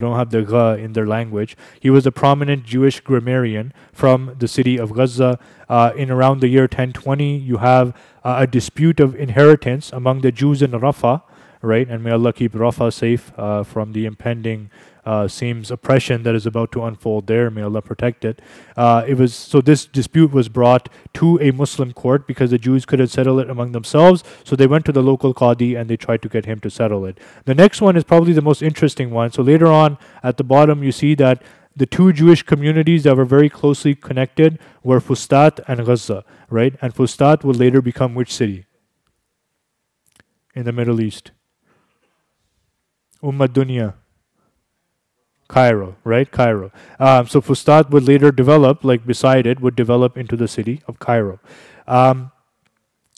don't have the gha in their language. He was a prominent Jewish grammarian from the city of Gaza. Uh, in around the year 1020, you have uh, a dispute of inheritance among the Jews in Rafah, right? And may Allah keep Rafah safe uh, from the impending uh, seems oppression that is about to unfold there. May Allah protect it. Uh, it was so this dispute was brought to a Muslim court because the Jews couldn't settle it among themselves. So they went to the local qadi and they tried to get him to settle it. The next one is probably the most interesting one. So later on at the bottom you see that the two Jewish communities that were very closely connected were Fustat and Gaza, right? And Fustat would later become which city? In the Middle East. Ummad Dunya. Cairo, right? Cairo. Um, so Fustat would later develop, like beside it, would develop into the city of Cairo. Um,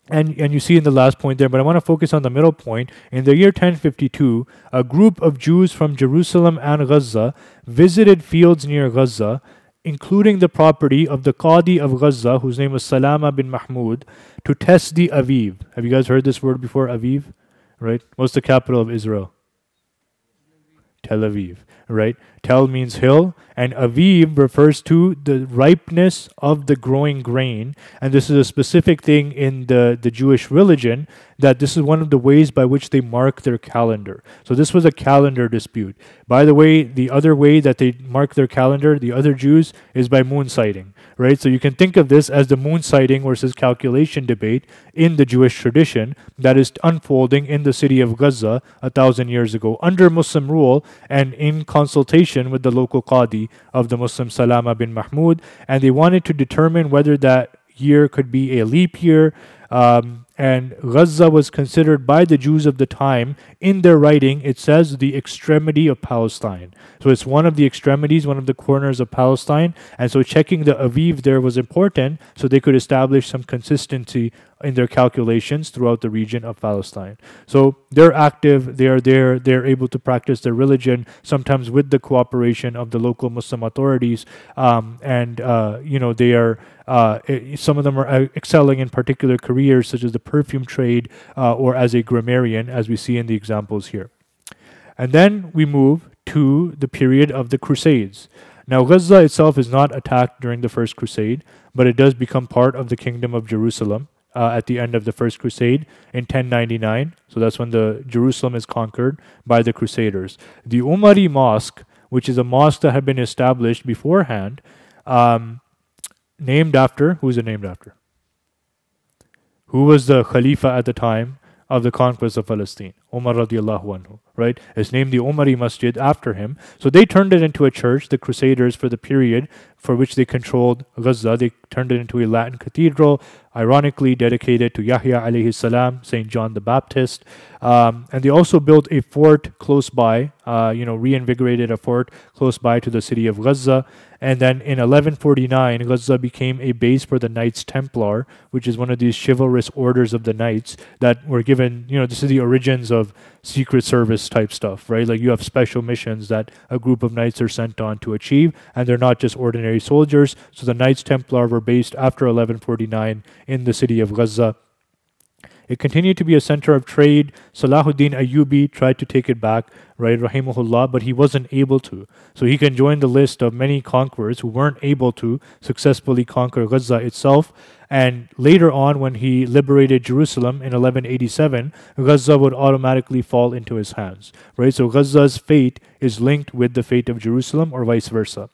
and, and you see in the last point there, but I want to focus on the middle point. In the year 1052, a group of Jews from Jerusalem and Gaza visited fields near Gaza, including the property of the Qadi of Gaza, whose name was Salama bin Mahmud, to test the Aviv. Have you guys heard this word before, Aviv? Right? What's the capital of Israel? Tel Aviv right? Tel means hill, and Aviv refers to the ripeness of the growing grain. And this is a specific thing in the, the Jewish religion that this is one of the ways by which they mark their calendar. So this was a calendar dispute. By the way, the other way that they mark their calendar, the other Jews, is by moon sighting, right? So you can think of this as the moon sighting versus calculation debate in the Jewish tradition that is unfolding in the city of Gaza a thousand years ago under Muslim rule and in consultation with the local Qadi of the Muslim Salama bin Mahmud. And they wanted to determine whether that year could be a leap year. Um, and Gaza was considered by the Jews of the time in their writing it says the extremity of Palestine so it's one of the extremities one of the corners of Palestine and so checking the Aviv there was important so they could establish some consistency in their calculations throughout the region of Palestine. So they're active, they are there, they're able to practice their religion, sometimes with the cooperation of the local Muslim authorities. Um, and, uh, you know, they are, uh, some of them are uh, excelling in particular careers, such as the perfume trade uh, or as a grammarian, as we see in the examples here. And then we move to the period of the Crusades. Now, Gaza itself is not attacked during the First Crusade, but it does become part of the Kingdom of Jerusalem uh, at the end of the First Crusade in 1099. So that's when the Jerusalem is conquered by the Crusaders. The Umari Mosque, which is a mosque that had been established beforehand, um, named after who's it named after? Who was the Khalifa at the time of the conquest of Palestine? Umar radiallahu anhu, right? It's named the Umari Masjid after him. So they turned it into a church, the Crusaders, for the period for which they controlled Gaza. They turned it into a Latin cathedral, ironically dedicated to Yahya alayhi salam, St. John the Baptist. Um, and they also built a fort close by, uh, you know, reinvigorated a fort close by to the city of Gaza. And then in 1149, Gaza became a base for the Knights Templar, which is one of these chivalrous orders of the Knights that were given, you know, this is the origins of Secret Service type stuff, right? Like you have special missions that a group of knights are sent on to achieve, and they're not just ordinary soldiers. So the Knights Templar were based after 1149 in the city of Gaza. It continued to be a center of trade. Salahuddin Ayyubi tried to take it back, right, rahimahullah, but he wasn't able to. So he can join the list of many conquerors who weren't able to successfully conquer Gaza itself. And later on, when he liberated Jerusalem in 1187, Gaza would automatically fall into his hands, right? So Gaza's fate is linked with the fate of Jerusalem or vice versa.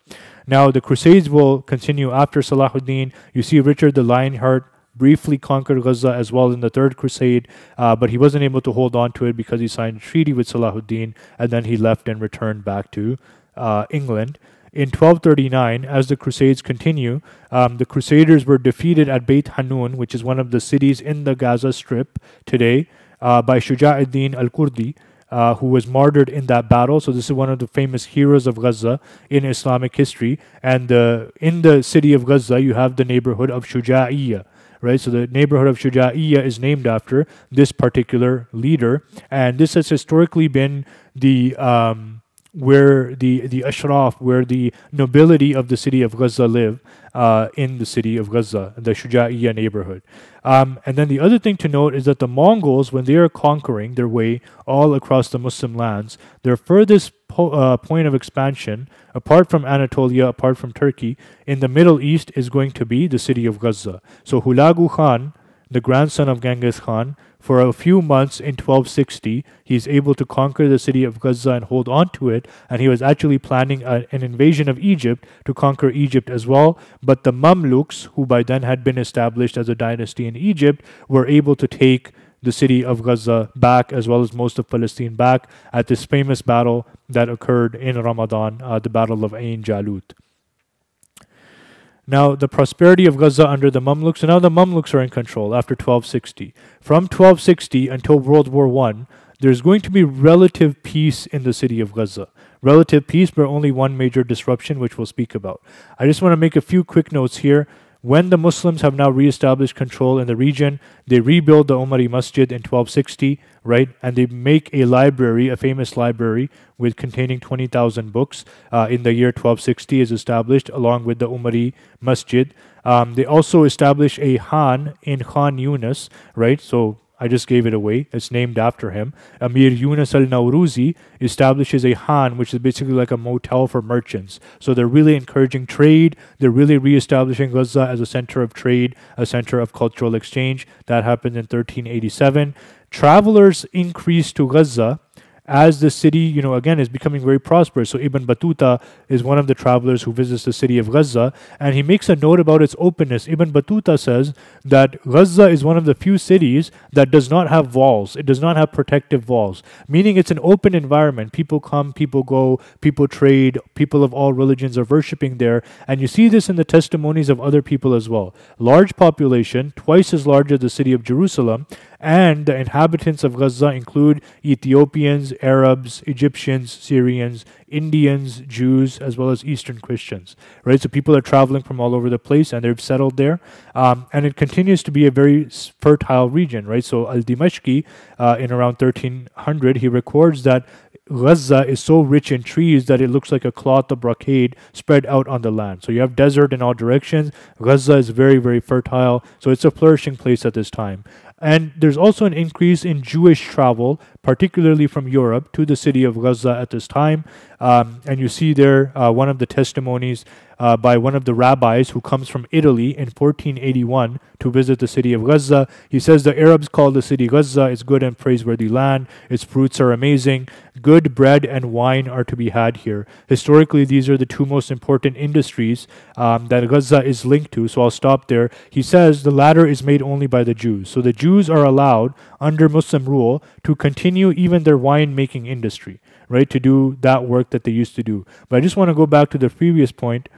Now, the Crusades will continue after Salahuddin. You see Richard the Lionheart briefly conquered Gaza as well in the Third Crusade, uh, but he wasn't able to hold on to it because he signed a treaty with Salahuddin and then he left and returned back to uh, England. In 1239, as the Crusades continue, um, the Crusaders were defeated at Beit Hanun, which is one of the cities in the Gaza Strip today, uh, by Shuja'uddin al Kurdi. Uh, who was martyred in that battle. So this is one of the famous heroes of Gaza in Islamic history. And uh, in the city of Gaza, you have the neighborhood of Shuja'iyya right? So the neighborhood of Shuja'iyya is named after this particular leader, and this has historically been the um, where the the ashraf, where the nobility of the city of Gaza live, uh, in the city of Gaza, the Shuja'iyya neighborhood. Um, and then the other thing to note is that the Mongols, when they are conquering their way all across the Muslim lands, their furthest po- uh, point of expansion, apart from Anatolia, apart from Turkey, in the Middle East is going to be the city of Gaza. So Hulagu Khan, the grandson of Genghis Khan, for a few months in 1260, he's able to conquer the city of Gaza and hold on to it. And he was actually planning a, an invasion of Egypt to conquer Egypt as well. But the Mamluks, who by then had been established as a dynasty in Egypt, were able to take the city of Gaza back, as well as most of Palestine back, at this famous battle that occurred in Ramadan, uh, the Battle of Ain Jalut. Now, the prosperity of Gaza under the Mamluks, so now the Mamluks are in control after 1260. From 1260 until World War I, there's going to be relative peace in the city of Gaza. Relative peace, but only one major disruption, which we'll speak about. I just want to make a few quick notes here. When the Muslims have now reestablished control in the region, they rebuild the Umari Masjid in 1260, right? And they make a library, a famous library, with containing 20,000 books uh, in the year 1260 is established along with the Umari Masjid. Um, they also establish a Han in Khan Yunus, right? So I just gave it away. It's named after him. Amir Yunus al Nawruzi establishes a Han, which is basically like a motel for merchants. So they're really encouraging trade. They're really reestablishing Gaza as a center of trade, a center of cultural exchange. That happened in 1387. Travelers increased to Gaza as the city, you know, again is becoming very prosperous. So Ibn Battuta is one of the travelers who visits the city of Gaza, and he makes a note about its openness. Ibn Battuta says that Gaza is one of the few cities that does not have walls. It does not have protective walls, meaning it's an open environment. People come, people go, people trade, people of all religions are worshipping there, and you see this in the testimonies of other people as well. Large population, twice as large as the city of Jerusalem, and the inhabitants of Gaza include Ethiopians, Arabs, Egyptians, Syrians, Indians, Jews, as well as Eastern Christians. Right, so people are traveling from all over the place and they've settled there, um, and it continues to be a very fertile region. Right, so Al Dimashqi uh, in around 1300 he records that Gaza is so rich in trees that it looks like a cloth of brocade spread out on the land. So you have desert in all directions. Gaza is very, very fertile. So it's a flourishing place at this time. And there's also an increase in Jewish travel, particularly from Europe, to the city of Gaza at this time. Um, and you see there uh, one of the testimonies uh, by one of the rabbis who comes from Italy in 1481 to visit the city of Gaza. He says the Arabs call the city Gaza. It's good and praiseworthy land. Its fruits are amazing. Good bread and wine are to be had here. Historically, these are the two most important industries um, that Gaza is linked to. So I'll stop there. He says the latter is made only by the Jews. So the Jews are allowed under Muslim rule to continue even their wine making industry, right? To do that work that they used to do. But I just want to go back to the previous point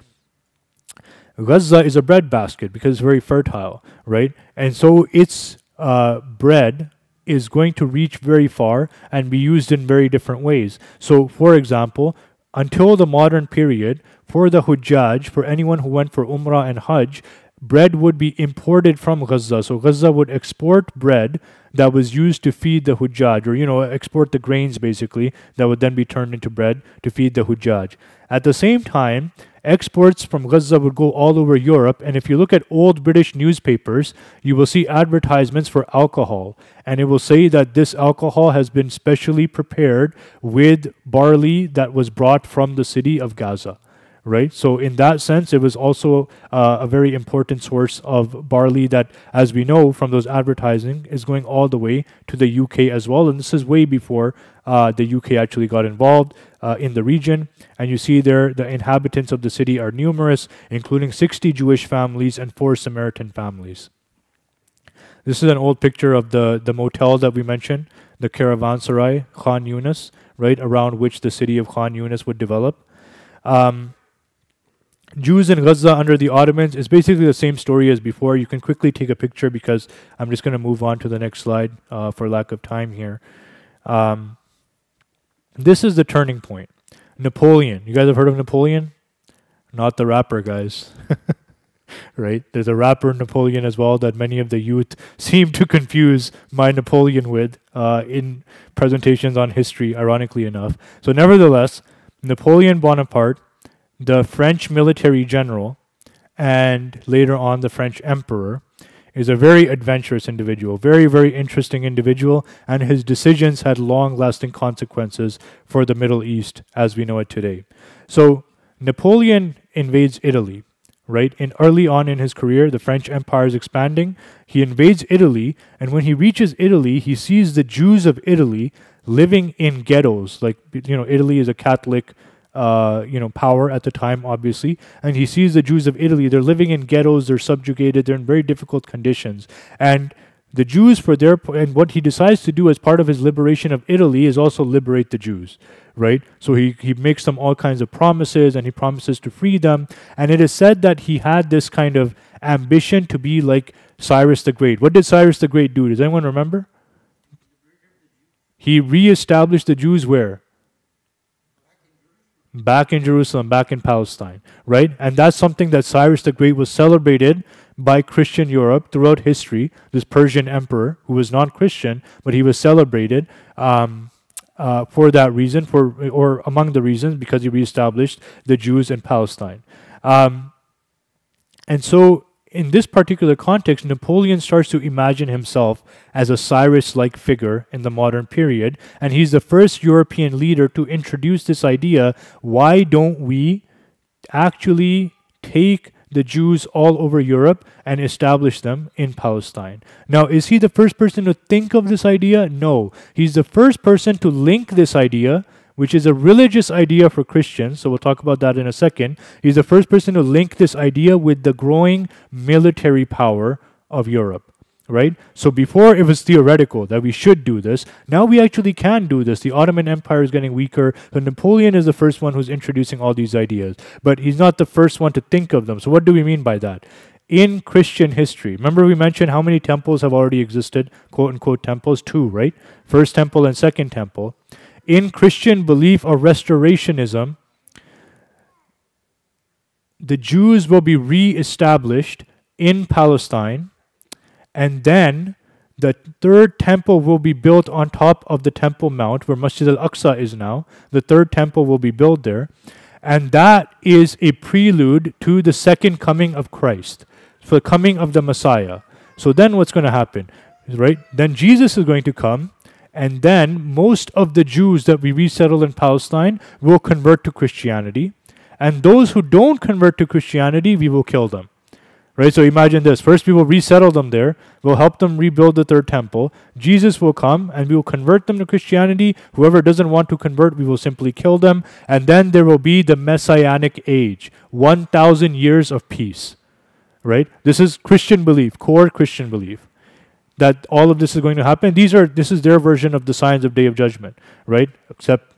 Gaza is a bread basket because it's very fertile, right? And so its uh, bread is going to reach very far and be used in very different ways. So, for example, until the modern period, for the Hujjaj, for anyone who went for Umrah and Hajj, bread would be imported from Gaza. So Gaza would export bread that was used to feed the Hujjaj, or you know, export the grains basically that would then be turned into bread to feed the Hujjaj. At the same time, exports from Gaza would go all over Europe. And if you look at old British newspapers, you will see advertisements for alcohol. And it will say that this alcohol has been specially prepared with barley that was brought from the city of Gaza right? So in that sense, it was also uh, a very important source of barley that, as we know from those advertising, is going all the way to the UK as well. And this is way before uh, the UK actually got involved uh, in the region. And you see there, the inhabitants of the city are numerous, including 60 Jewish families and four Samaritan families. This is an old picture of the, the motel that we mentioned, the Caravanserai, Khan Yunus, right, around which the city of Khan Yunus would develop. Um, Jews in Gaza under the Ottomans is basically the same story as before. You can quickly take a picture because I'm just going to move on to the next slide uh, for lack of time here. Um, this is the turning point. Napoleon. You guys have heard of Napoleon? Not the rapper, guys. right? There's a rapper Napoleon as well that many of the youth seem to confuse my Napoleon with uh, in presentations on history, ironically enough. So, nevertheless, Napoleon Bonaparte the French military general and later on the French emperor, is a very adventurous individual, very, very interesting individual, and his decisions had long lasting consequences for the Middle East as we know it today. So, Napoleon invades Italy, right? And early on in his career, the French Empire is expanding. He invades Italy, and when he reaches Italy, he sees the Jews of Italy living in ghettos. Like, you know, Italy is a Catholic uh, you know, power at the time, obviously. And he sees the Jews of Italy. They're living in ghettos. They're subjugated. They're in very difficult conditions. And the Jews, for their and what he decides to do as part of his liberation of Italy is also liberate the Jews, right? So he he makes them all kinds of promises, and he promises to free them. And it is said that he had this kind of ambition to be like Cyrus the Great. What did Cyrus the Great do? Does anyone remember? He reestablished the Jews where? Back in Jerusalem, back in Palestine, right? And that's something that Cyrus the Great was celebrated by Christian Europe throughout history. This Persian emperor, who was non Christian, but he was celebrated um, uh, for that reason, for or among the reasons, because he reestablished the Jews in Palestine. Um, and so in this particular context, Napoleon starts to imagine himself as a Cyrus like figure in the modern period, and he's the first European leader to introduce this idea why don't we actually take the Jews all over Europe and establish them in Palestine. Now, is he the first person to think of this idea? No. He's the first person to link this idea which is a religious idea for Christians. So we'll talk about that in a second. He's the first person to link this idea with the growing military power of Europe. Right? So before it was theoretical that we should do this. Now we actually can do this. The Ottoman Empire is getting weaker. So Napoleon is the first one who's introducing all these ideas. But he's not the first one to think of them. So what do we mean by that? in Christian history. Remember, we mentioned how many temples have already existed, quote unquote temples? Two, right? First temple and second temple in Christian belief or restorationism, the Jews will be re-established in Palestine, and then the third temple will be built on top of the Temple Mount, where Masjid al-Aqsa is now. The third temple will be built there, and that is a prelude to the second coming of Christ, for the coming of the Messiah. So then, what's going to happen? Right? Then Jesus is going to come and then most of the Jews that we resettle in Palestine will convert to Christianity. And those who don't convert to Christianity, we will kill them. Right? So imagine this. First, we will resettle them there. We'll help them rebuild the third temple. Jesus will come and we will convert them to Christianity. Whoever doesn't want to convert, we will simply kill them. And then there will be the messianic age 1,000 years of peace. Right? This is Christian belief, core Christian belief that all of this is going to happen. These are this is their version of the signs of day of judgment, right? Except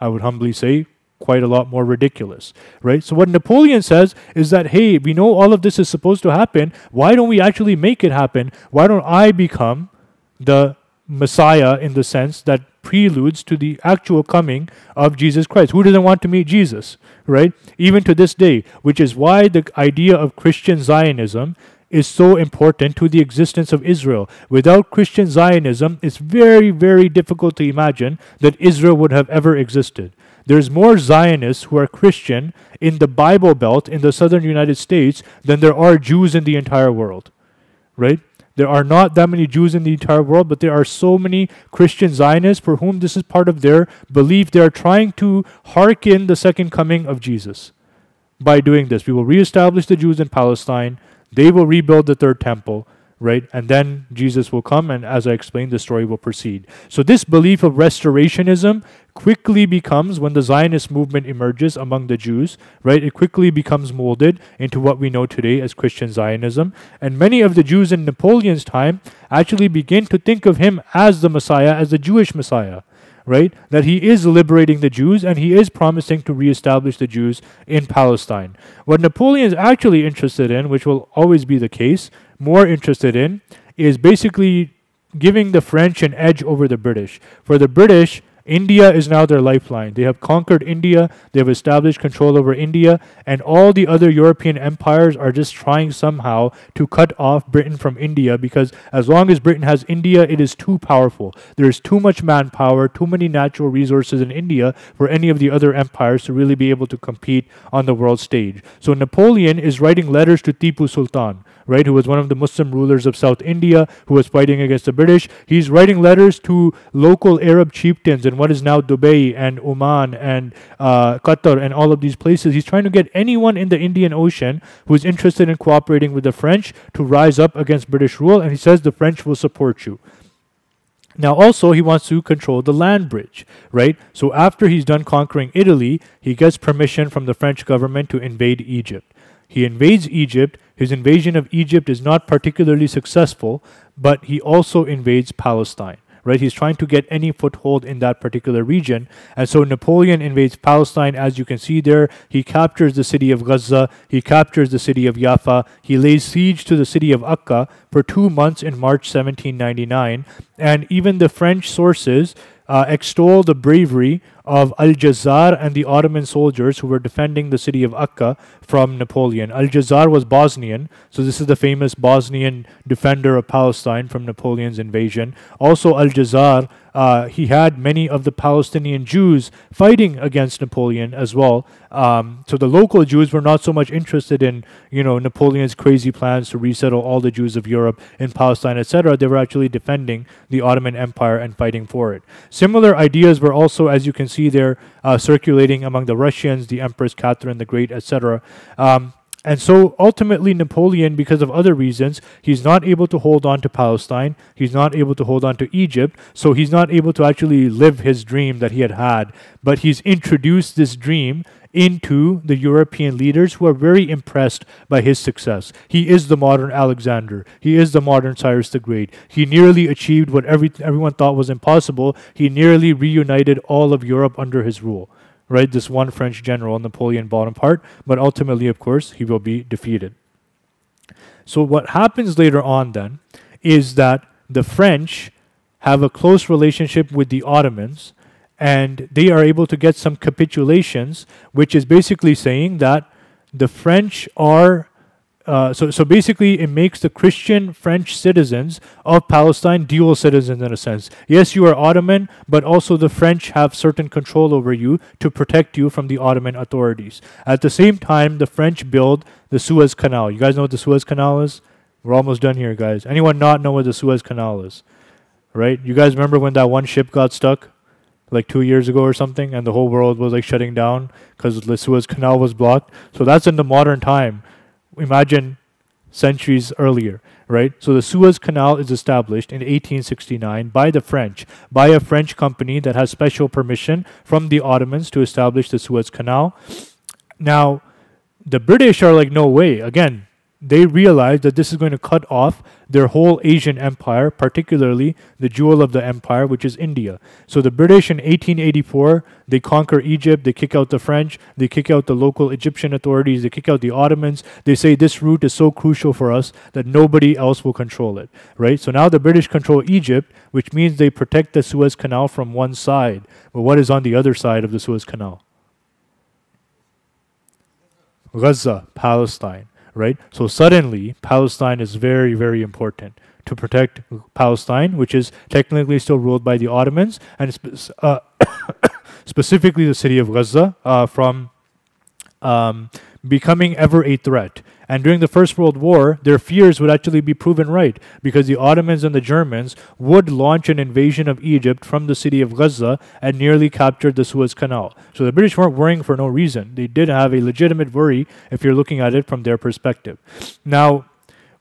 I would humbly say quite a lot more ridiculous, right? So what Napoleon says is that hey, we know all of this is supposed to happen. Why don't we actually make it happen? Why don't I become the Messiah in the sense that preludes to the actual coming of Jesus Christ. Who doesn't want to meet Jesus, right? Even to this day, which is why the idea of Christian Zionism is so important to the existence of Israel. Without Christian Zionism, it's very, very difficult to imagine that Israel would have ever existed. There's more Zionists who are Christian in the Bible Belt in the southern United States than there are Jews in the entire world. Right? There are not that many Jews in the entire world, but there are so many Christian Zionists for whom this is part of their belief. They are trying to hearken the second coming of Jesus by doing this. We will reestablish the Jews in Palestine. They will rebuild the third temple, right? And then Jesus will come, and as I explained, the story will proceed. So, this belief of restorationism quickly becomes, when the Zionist movement emerges among the Jews, right? It quickly becomes molded into what we know today as Christian Zionism. And many of the Jews in Napoleon's time actually begin to think of him as the Messiah, as the Jewish Messiah right? That he is liberating the Jews and he is promising to reestablish the Jews in Palestine. What Napoleon is actually interested in, which will always be the case, more interested in, is basically giving the French an edge over the British. For the British, India is now their lifeline. They have conquered India, they have established control over India, and all the other European empires are just trying somehow to cut off Britain from India because as long as Britain has India, it is too powerful. There is too much manpower, too many natural resources in India for any of the other empires to really be able to compete on the world stage. So Napoleon is writing letters to Tipu Sultan right, who was one of the Muslim rulers of South India, who was fighting against the British. He's writing letters to local Arab chieftains in what is now Dubai and Oman and uh, Qatar and all of these places. He's trying to get anyone in the Indian Ocean who is interested in cooperating with the French to rise up against British rule, and he says the French will support you. Now, also, he wants to control the land bridge, right? So, after he's done conquering Italy, he gets permission from the French government to invade Egypt. He invades Egypt. His invasion of Egypt is not particularly successful, but he also invades Palestine. Right, he's trying to get any foothold in that particular region, and so Napoleon invades Palestine. As you can see there, he captures the city of Gaza, he captures the city of Jaffa, he lays siege to the city of Akka for two months in March 1799, and even the French sources uh, extol the bravery of Al Jazar and the Ottoman soldiers who were defending the city of Akka from Napoleon. Al Jazar was Bosnian, so this is the famous Bosnian defender of Palestine from Napoleon's invasion. Also, Al Jazar uh, he had many of the Palestinian Jews fighting against Napoleon as well. Um, so the local Jews were not so much interested in, you know, Napoleon's crazy plans to resettle all the Jews of Europe in Palestine, etc. They were actually defending the Ottoman Empire and fighting for it. Similar ideas were also, as you can see there, uh, circulating among the Russians, the Empress Catherine the Great, etc. Um, and so ultimately, Napoleon, because of other reasons, he's not able to hold on to Palestine. He's not able to hold on to Egypt. So he's not able to actually live his dream that he had had. But he's introduced this dream into the European leaders who are very impressed by his success. He is the modern Alexander. He is the modern Cyrus the Great. He nearly achieved what every, everyone thought was impossible. He nearly reunited all of Europe under his rule right? This one French general, Napoleon Bonaparte, but ultimately, of course, he will be defeated. So, what happens later on then is that the French have a close relationship with the Ottomans and they are able to get some capitulations, which is basically saying that the French are uh, so, so basically, it makes the Christian French citizens of Palestine dual citizens in a sense. Yes, you are Ottoman, but also the French have certain control over you to protect you from the Ottoman authorities. At the same time, the French build the Suez Canal. You guys know what the Suez Canal is? We're almost done here, guys. Anyone not know what the Suez Canal is? Right? You guys remember when that one ship got stuck? like two years ago or something, and the whole world was like shutting down because the Suez Canal was blocked. So that's in the modern time imagine centuries earlier, right? So the Suez Canal is established in 1869 by the French, by a French company that has special permission from the Ottomans to establish the Suez Canal. Now, the British are like, no way. Again, they realized that this is going to cut off their whole Asian empire, particularly the jewel of the empire, which is India. So the British in 1884, they conquer Egypt, they kick out the French, they kick out the local Egyptian authorities, they kick out the Ottomans. They say this route is so crucial for us that nobody else will control it, right? So now the British control Egypt, which means they protect the Suez Canal from one side. But what is on the other side of the Suez Canal? Gaza, Palestine right? So suddenly, Palestine is very, very important to protect Palestine, which is technically still ruled by the Ottomans, and uh, specifically the city of Gaza uh, from um, becoming ever a threat. And during the First World War, their fears would actually be proven right because the Ottomans and the Germans would launch an invasion of Egypt from the city of Gaza and nearly captured the Suez Canal. So the British weren't worrying for no reason. They did have a legitimate worry if you're looking at it from their perspective. Now,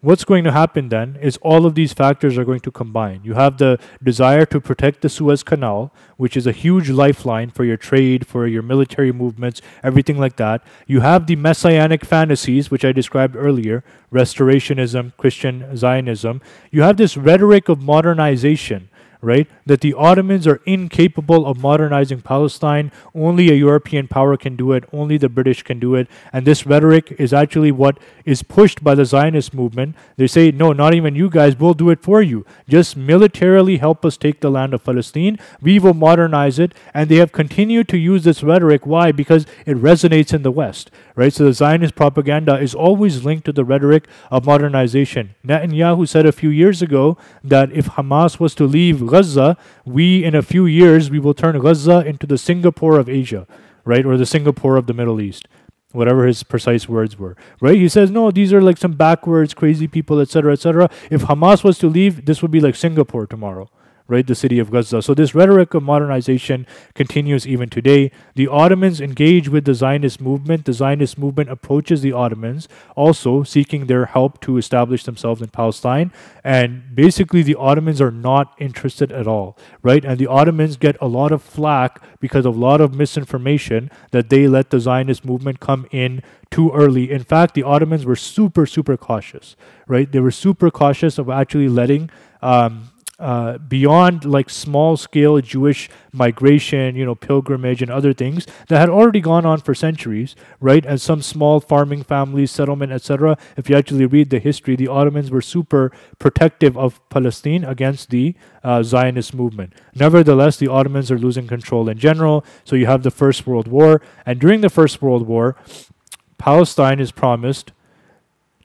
what's going to happen then is all of these factors are going to combine. You have the desire to protect the Suez Canal, which is a huge lifeline for your trade, for your military movements, everything like that. You have the messianic fantasies, which I described earlier restorationism, Christian Zionism. You have this rhetoric of modernization right? That the Ottomans are incapable of modernizing Palestine. Only a European power can do it. Only the British can do it. And this rhetoric is actually what is pushed by the Zionist movement. They say, no, not even you guys, we'll do it for you. Just militarily help us take the land of Palestine. We will modernize it. And they have continued to use this rhetoric. Why? Because it resonates in the West, right? So the Zionist propaganda is always linked to the rhetoric of modernization. Netanyahu said a few years ago that if Hamas was to leave Gaza, we in a few years we will turn Gaza into the Singapore of Asia, right, or the Singapore of the Middle East, whatever his precise words were, right? He says no, these are like some backwards, crazy people, etc., etc. If Hamas was to leave, this would be like Singapore tomorrow right, the city of Gaza. So this rhetoric of modernization continues even today. The Ottomans engage with the Zionist movement. The Zionist movement approaches the Ottomans, also seeking their help to establish themselves in Palestine. And basically, the Ottomans are not interested at all, right? And the Ottomans get a lot of flack because of a lot of misinformation that they let the Zionist movement come in too early. In fact, the Ottomans were super, super cautious, right? They were super cautious of actually letting um, uh, beyond like small scale Jewish migration, you know, pilgrimage and other things that had already gone on for centuries, right? As some small farming families, settlement, etc. If you actually read the history, the Ottomans were super protective of Palestine against the uh, Zionist movement. Nevertheless, the Ottomans are losing control in general. So you have the First World War, and during the First World War, Palestine is promised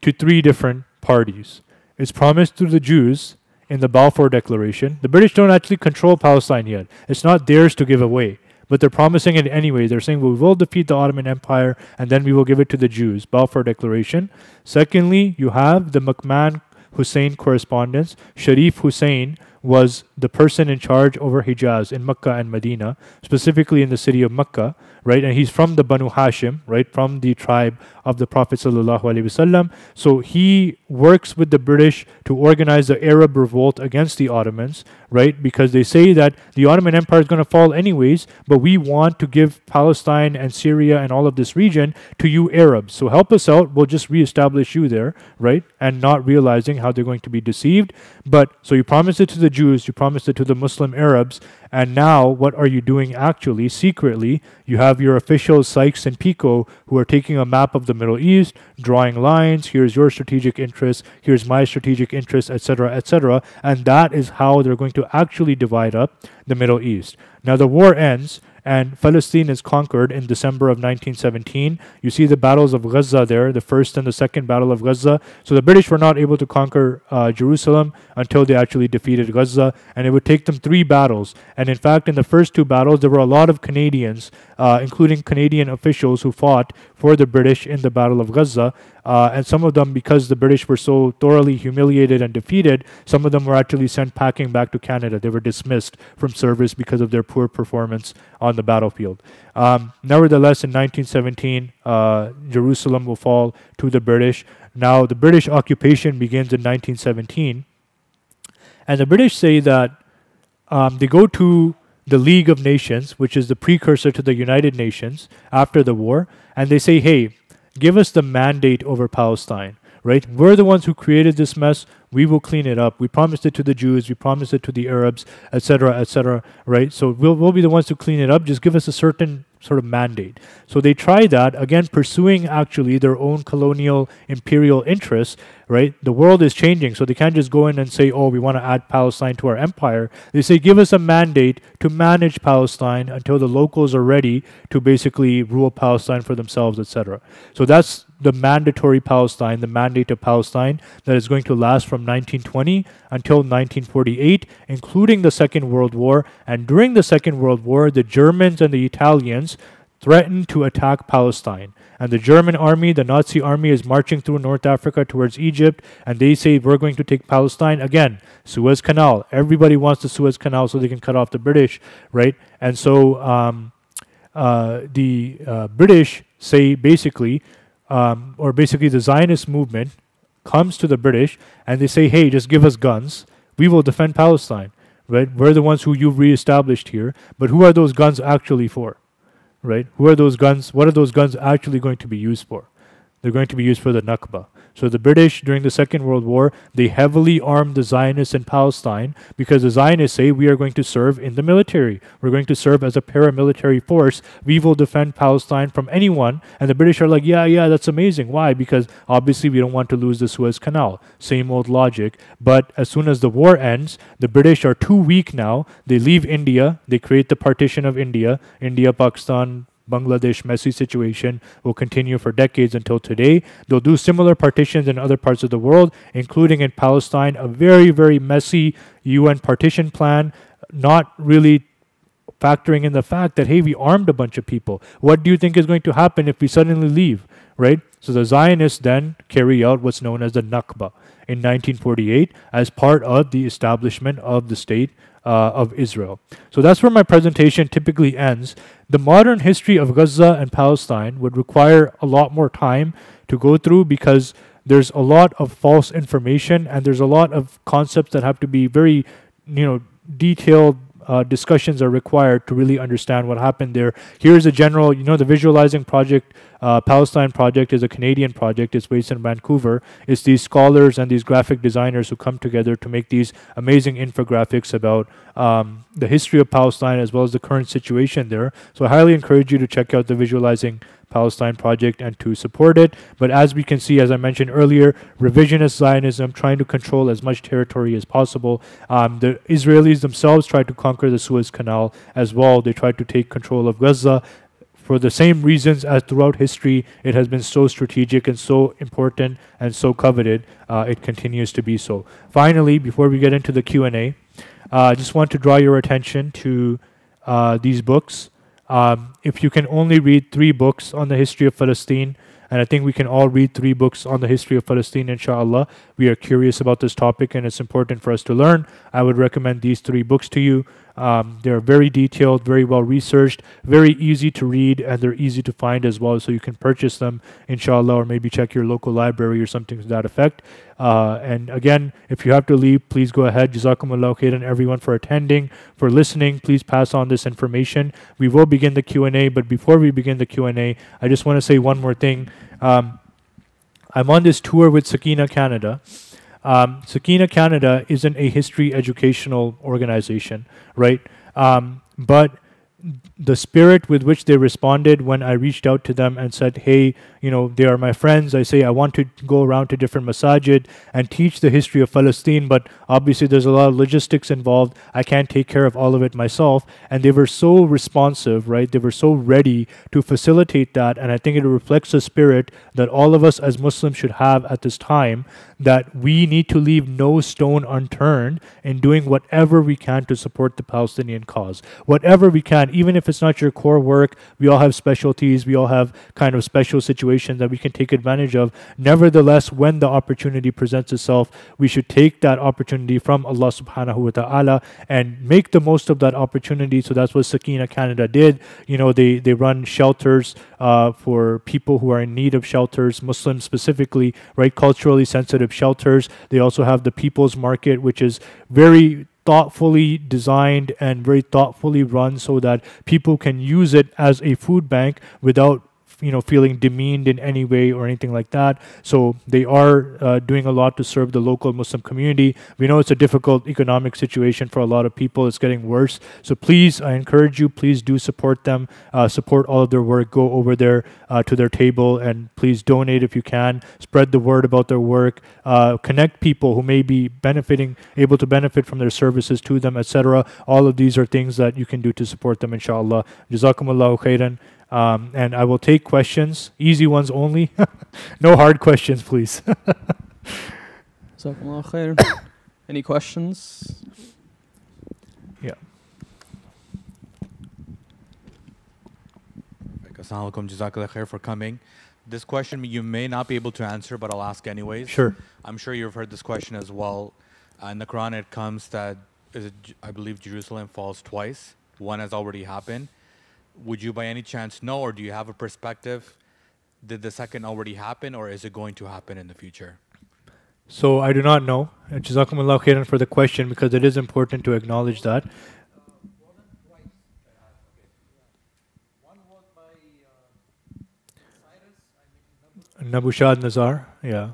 to three different parties. It's promised to the Jews in the Balfour Declaration. The British don't actually control Palestine yet. It's not theirs to give away, but they're promising it anyway. They're saying we will defeat the Ottoman Empire and then we will give it to the Jews. Balfour Declaration. Secondly, you have the McMahon Hussein correspondence. Sharif Hussein was the person in charge over Hijaz in Mecca and Medina, specifically in the city of Mecca, right? And he's from the Banu Hashim, right? From the tribe of the Prophet. So he works with the British to organize the Arab revolt against the Ottomans, right? Because they say that the Ottoman Empire is going to fall anyways, but we want to give Palestine and Syria and all of this region to you Arabs. So help us out. We'll just reestablish you there, right? And not realizing how they're going to be deceived. But so you promise it to the Jews, you promise it to the Muslim Arabs, and now, what are you doing actually, secretly? You have your officials, Sykes and Picot, who are taking a map of the Middle East, drawing lines. Here's your strategic interest. here's my strategic interests, etc., etc. And that is how they're going to actually divide up the Middle East. Now, the war ends, and Palestine is conquered in December of 1917. You see the battles of Gaza there, the first and the second battle of Gaza. So the British were not able to conquer uh, Jerusalem until they actually defeated Gaza, and it would take them three battles. And in fact, in the first two battles, there were a lot of Canadians, uh, including Canadian officials, who fought for the British in the Battle of Gaza. Uh, and some of them, because the British were so thoroughly humiliated and defeated, some of them were actually sent packing back to Canada. They were dismissed from service because of their poor performance on the battlefield. Um, nevertheless, in 1917, uh, Jerusalem will fall to the British. Now, the British occupation begins in 1917. And the British say that um, they go to the League of Nations, which is the precursor to the United Nations after the war, and they say, hey, give us the mandate over Palestine, right? We're the ones who created this mess. We will clean it up. We promised it to the Jews. We promised it to the Arabs, etc., etc., right? So we'll, we'll be the ones to clean it up. Just give us a certain sort of mandate. So they try that, again, pursuing actually their own colonial imperial interests, right? The world is changing, so they can't just go in and say, oh, we want to add Palestine to our empire. They say, give us a mandate to manage Palestine until the locals are ready to basically rule Palestine for themselves, etc. So that's the mandatory Palestine, the mandate of Palestine that is going to last from 1920 until 1948, including the Second World War. And during the Second World War, the Germans and the Italians threatened to attack Palestine. And the German army, the Nazi army, is marching through North Africa towards Egypt, and they say, We're going to take Palestine. Again, Suez Canal. Everybody wants the Suez Canal so they can cut off the British, right? And so um, uh, the uh, British say basically, um, or basically the Zionist movement comes to the British and they say, hey, just give us guns. We will defend Palestine, right? We're the ones who you've reestablished here. But who are those guns actually for, right? Who are those guns? What are those guns actually going to be used for? They're going to be used for the Nakba. So the British during the Second World War, they heavily armed the Zionists in Palestine because the Zionists say we are going to serve in the military. We're going to serve as a paramilitary force. We will defend Palestine from anyone. And the British are like, yeah, yeah, that's amazing. Why? Because obviously we don't want to lose the Suez Canal. Same old logic. But as soon as the war ends, the British are too weak now. They leave India. They create the partition of India. India, Pakistan, Bangladesh messy situation will continue for decades until today. They'll do similar partitions in other parts of the world, including in Palestine, a very, very messy UN partition plan, not really factoring in the fact that, hey, we armed a bunch of people. What do you think is going to happen if we suddenly leave, right? So the Zionists then carry out what's known as the Nakba in 1948 as part of the establishment of the state uh, of Israel. So that's where my presentation typically ends. The modern history of Gaza and Palestine would require a lot more time to go through because there's a lot of false information and there's a lot of concepts that have to be very, you know, detailed uh, discussions are required to really understand what happened there. Here's a general, you know, the visualizing project, uh, Palestine project is a Canadian project. It's based in Vancouver. It's these scholars and these graphic designers who come together to make these amazing infographics about um, the history of Palestine as well as the current situation there. So I highly encourage you to check out the visualizing Palestine project and to support it. But as we can see, as I mentioned earlier, revisionist Zionism trying to control as much territory as possible. Um, the Israelis themselves tried to conquer the Suez Canal as well. They tried to take control of Gaza. For the same reasons as throughout history, it has been so strategic and so important and so coveted. Uh, it continues to be so. Finally, before we get into the Q and A, I just want to draw your attention to uh, these books. Um, if you can only read three books on the history of Palestine, and I think we can all read three books on the history of Palestine, inshallah. We are curious about this topic and it's important for us to learn. I would recommend these three books to you. Um, they're very detailed, very well researched, very easy to read, and they're easy to find as well. So you can purchase them, inshallah, or maybe check your local library or something to that effect. Uh, and again, if you have to leave, please go ahead. Jazakumullah khairan everyone for attending, for listening. Please pass on this information. We will begin the Q&A, but before we begin the Q&A, I just want to say one more thing. Um, I'm on this tour with Sakina Canada. Um, Sakina Canada isn't a history educational organization, right? Um, but the spirit with which they responded when I reached out to them and said, hey, you know, they are my friends. I say, I want to go around to different masajid and teach the history of Palestine, but obviously there's a lot of logistics involved. I can't take care of all of it myself. And they were so responsive, right? They were so ready to facilitate that. And I think it reflects the spirit that all of us as Muslims should have at this time that we need to leave no stone unturned in doing whatever we can to support the Palestinian cause. Whatever we can, even if it's not your core work, we all have specialties, we all have kind of special situations that we can take advantage of. Nevertheless, when the opportunity presents itself, we should take that opportunity from Allah subhanahu wa ta'ala and make the most of that opportunity. So that's what Sakina Canada did. You know, they, they run shelters uh, for people who are in need of shelters, Muslims specifically, right? Culturally sensitive shelters. They also have the People's Market, which is very thoughtfully designed and very thoughtfully run so that people can use it as a food bank without you know feeling demeaned in any way or anything like that. So they are uh, doing a lot to serve the local Muslim community. We know it's a difficult economic situation for a lot of people. It's getting worse. So please, I encourage you, please do support them. Uh, support all of their work. Go over there uh, to their table and please donate if you can. Spread the word about their work. Uh, connect people who may be benefiting, able to benefit from their services to them, etc. All of these are things that you can do to support them, inshallah. Jazakumullahu khairan. Um, and I will take questions, easy ones only. no hard questions, please. Any questions? Yeah. Assalamu alaikum, jazakallah khair for coming. This question you may not be able to answer, but I'll ask anyways. Sure. I'm sure you've heard this question as well. Uh, in the Quran, it comes that is it, I believe Jerusalem falls twice. One has already happened would you by any chance know, or do you have a perspective? Did the second already happen, or is it going to happen in the future? So I do not know. Jazakumullah khairan for the question because it is important to acknowledge that. Nebuchadnezzar, yeah.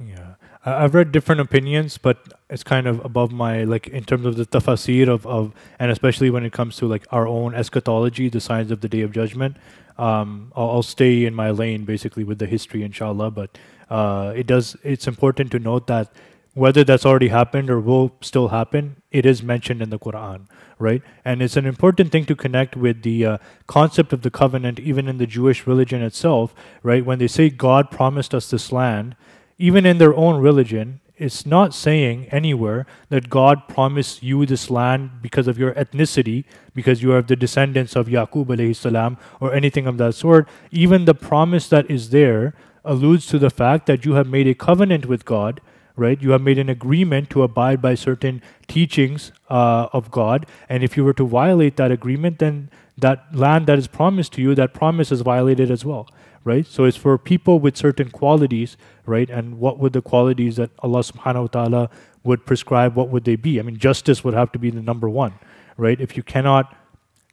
I- I've read different opinions, but it's kind of above my like in terms of the tafsir of, of and especially when it comes to like our own eschatology, the signs of the day of judgment. Um, I'll, I'll stay in my lane basically with the history, inshallah. But uh, it does. It's important to note that whether that's already happened or will still happen, it is mentioned in the Quran, right? And it's an important thing to connect with the uh, concept of the covenant, even in the Jewish religion itself, right? When they say God promised us this land, even in their own religion, it's not saying anywhere that God promised you this land because of your ethnicity, because you are the descendants of Yaqub alayhi salam, or anything of that sort. Even the promise that is there alludes to the fact that you have made a covenant with God right? You have made an agreement to abide by certain teachings uh, of God, and if you were to violate that agreement, then that land that is promised to you, that promise is violated as well, right? So it's for people with certain qualities, right? And what would the qualities that Allah Subhanahu wa Taala would prescribe? What would they be? I mean, justice would have to be the number one, right? If you cannot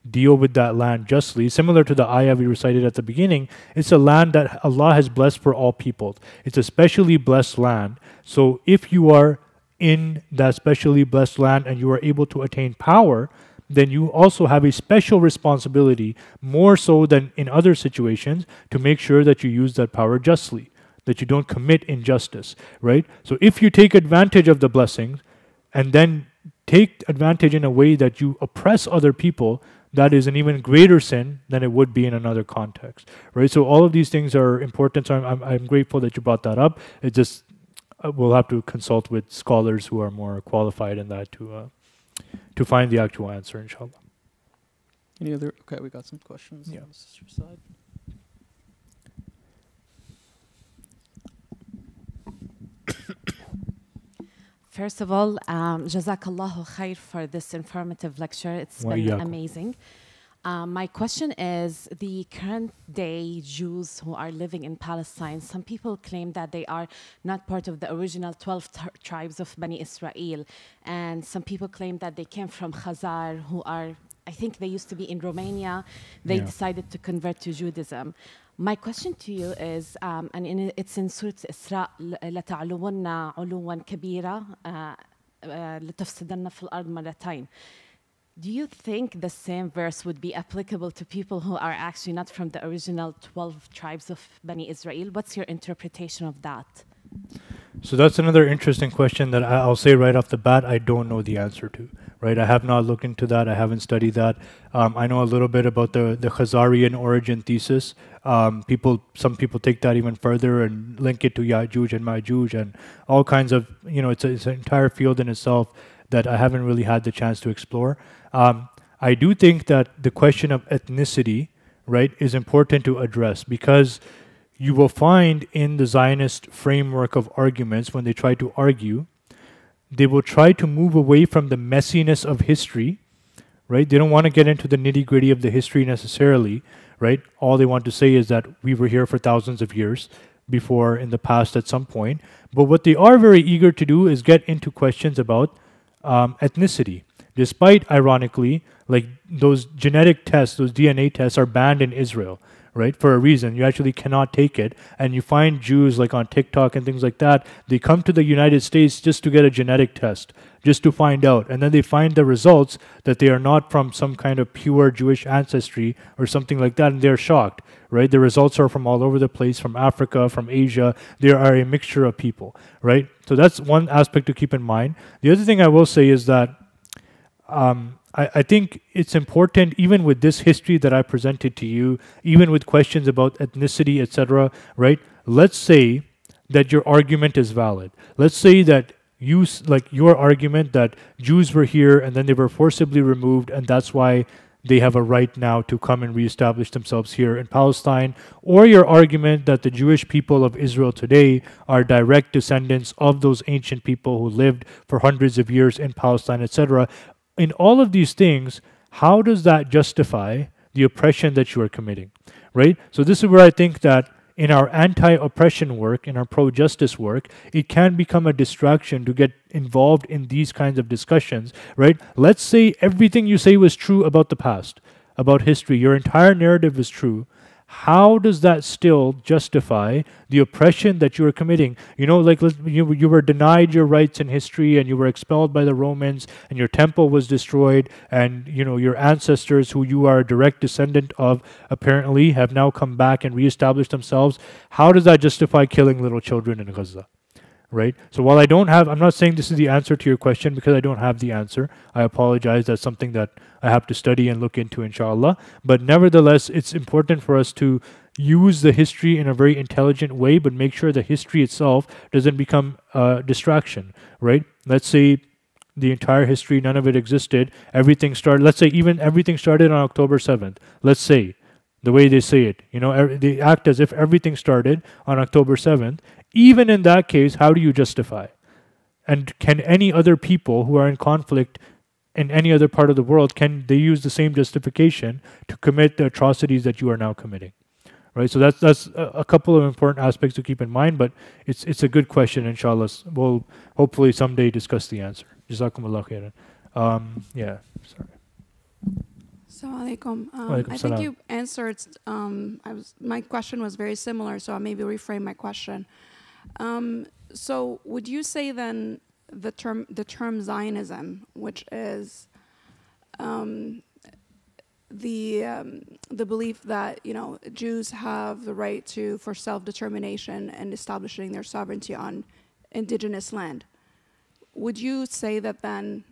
deal with that land justly. Similar to the ayah we recited at the beginning, it's a land that Allah has blessed for all people. It's a specially blessed land. So if you are in that specially blessed land and you are able to attain power, then you also have a special responsibility, more so than in other situations, to make sure that you use that power justly, that you don't commit injustice, right? So if you take advantage of the blessings and then take advantage in a way that you oppress other people, that is an even greater sin than it would be in another context, right? So all of these things are important. So I'm, I'm, I'm grateful that you brought that up. It just uh, we'll have to consult with scholars who are more qualified in that to uh, to find the actual answer, inshallah. Any other? Okay, we got some questions Yeah. on the sister side. First of all, um, Jazakallahu khair for this informative lecture. It's Wa been iyyakum. amazing. Um, my question is the current day Jews who are living in Palestine, some people claim that they are not part of the original 12 t- tribes of Bani Israel. And some people claim that they came from Khazar, who are, I think they used to be in Romania. They Yeah. decided to convert to Judaism. My question to you is, um, and in, it's in Surah Isra, لتعلون علوا كبيرا uh, uh, لتفسدن في الأرض مرتين. do you think the same verse would be applicable to people who are actually not from the original 12 tribes of Bani Israel? What's your interpretation of that? So that's another interesting question that I'll say right off the bat. I don't know the answer to. Right, I have not looked into that. I haven't studied that. Um, I know a little bit about the the Khazarian origin thesis. Um, people, some people take that even further and link it to Yajuj and Majuj and all kinds of. You know, it's, a, it's an entire field in itself that I haven't really had the chance to explore. Um, I do think that the question of ethnicity, right, is important to address because you will find in the Zionist framework of arguments when they try to argue, they will try to move away from the messiness of history, right? They don't want to get into the nitty gritty of the history necessarily, right? All they want to say is that we were here for thousands of years before in the past at some point. But what they are very eager to do is get into questions about um, ethnicity. Despite, ironically, like those genetic tests, those DNA tests are banned in Israel, right? For a reason. You actually cannot take it. And you find Jews like on TikTok and things like that, they come to the United States just to get a genetic test, just to find out. And then they find the results that they are not from some kind of pure Jewish ancestry or something like that, and they're shocked, right? The results are from all over the place, from Africa, from Asia. There are a mixture of people, right? So that's one aspect to keep in mind. The other thing I will say is that um, I, I think it's important, even with this history that I presented to you, even with questions about ethnicity, etc., right? Let's say that your argument is valid. Let's say that you, like your argument that Jews were here and then they were forcibly removed, and that's why they have a right now to come and reestablish themselves here in Palestine, or your argument that the Jewish people of Israel today are direct descendants of those ancient people who lived for hundreds of years in Palestine, etc. In all of these things, how does that justify the oppression that you are committing? Right? So, this is where I think that in our anti oppression work, in our pro justice work, it can become a distraction to get involved in these kinds of discussions, right? Let's say everything you say was true about the past, about history, your entire narrative is true. How does that still justify the oppression that you are committing? You know, like you, you were denied your rights in history and you were expelled by the Romans and your temple was destroyed and, you know, your ancestors who you are a direct descendant of apparently have now come back and reestablished themselves. How does that justify killing little children in Gaza? Right? So while I don't have, I'm not saying this is the answer to your question because I don't have the answer. I apologize. That's something that I have to study and look into, inshallah. But nevertheless, it's important for us to use the history in a very intelligent way, but make sure the history itself doesn't become a distraction, right? Let's say the entire history, none of it existed. Everything started, let's say even everything started on October 7th. Let's say, the way they say it, you know, they act as if everything started on October 7th. Even in that case, how do you justify? And can any other people who are in conflict in any other part of the world, can they use the same justification to commit the atrocities that you are now committing? Right, so that's that's a, couple of important aspects to keep in mind, but it's it's a good question. Inshallah, we'll hopefully someday discuss the answer. Jazakumullah khairan. Um, yeah, sorry. Assalamu alaikum. Um, Walaikum I think you answered. Um, I was my question was very similar, so I'll maybe reframe my question. Um, so, would you say then the term the term Zionism, which is um, the um, the belief that you know Jews have the right to for self determination and establishing their sovereignty on indigenous land, would you say that then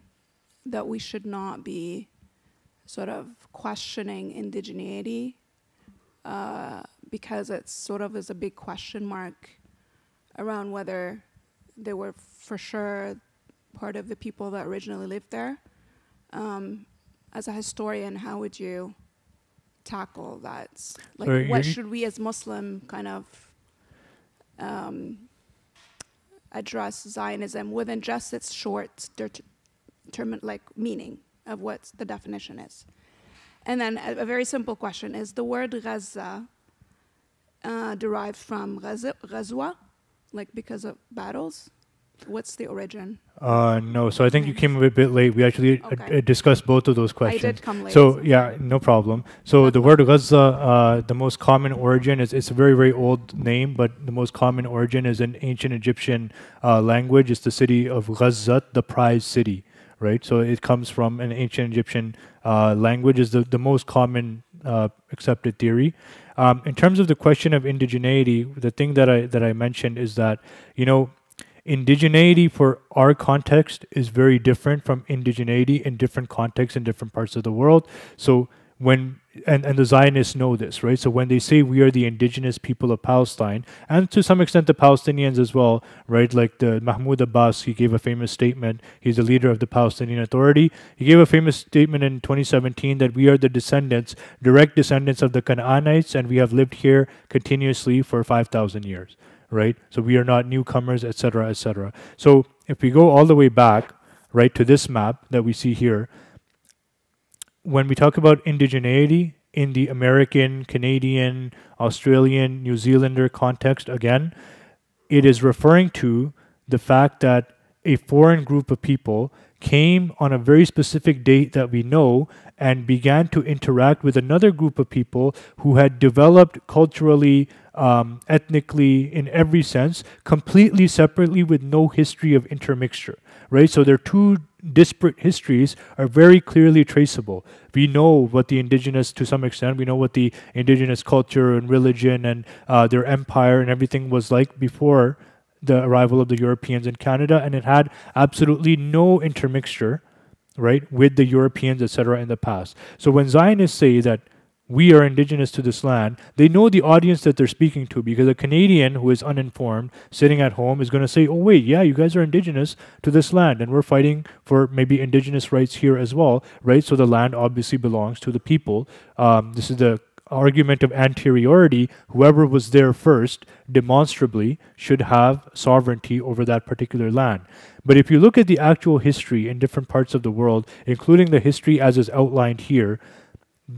that we should not be sort of questioning indigeneity? Uh, because it's sort of is a big question mark around whether they were for sure part of the people that originally lived there. Um, as a historian, how would you tackle that? Like, what should we as Muslim kind of um, address Zionism within just its short term, like meaning of what the definition is? And then a, a very simple question is the word Gaza uh, derived from Ghazwa, like because of battles? What's the origin? Uh, no, so I think you came a bit, late. We actually Okay. uh, discussed both of those questions. I did come late. So yeah, no problem. So the word Gaza, uh, the most common origin is it's a very very old name, but the most common origin is an ancient Egyptian uh, language. It's the city of Ghazat, the prize city, right? So it comes from an ancient Egyptian uh, language. Is the the most common uh, accepted theory. Um, in terms of the question of indigeneity, the thing that I that I mentioned is that you know indigeneity for our context is very different from indigeneity in different contexts in different parts of the world. So when and, and the Zionists know this, right? So when they say we are the indigenous people of Palestine, and to some extent the Palestinians as well, right? Like the Mahmoud Abbas, he gave a famous statement. He's the leader of the Palestinian Authority. He gave a famous statement in 2017 that we are the descendants, direct descendants of the Canaanites, and we have lived here continuously for 5,000 years right? So we are not newcomers, etc., etc. So if we go all the way back, right, to this map that we see here, when we talk about indigeneity in the American, Canadian, Australian, New Zealander context, again, it is referring to the fact that a foreign group of people came on a very specific date that we know and began to interact with another group of people who had developed culturally, um, ethnically, in every sense, completely separately with no history of intermixture, right? So their two disparate histories are very clearly traceable. We know what the indigenous, to some extent, we know what the indigenous culture and religion and uh, their empire and everything was like before the arrival of the Europeans in Canada, and it had absolutely no intermixture, right, with the Europeans, etc., in the past. So when Zionists say that we are indigenous to this land, they know the audience that they're speaking to because a Canadian who is uninformed, sitting at home, is going to say, oh, wait, yeah, you guys are indigenous to this land, and we're fighting for maybe indigenous rights here as well, right? So the land obviously belongs to the people. Um, this is the argument of anteriority, whoever was there first demonstrably should have sovereignty over that particular land. But if you look at the actual history in different parts of the world, including the history as is outlined here,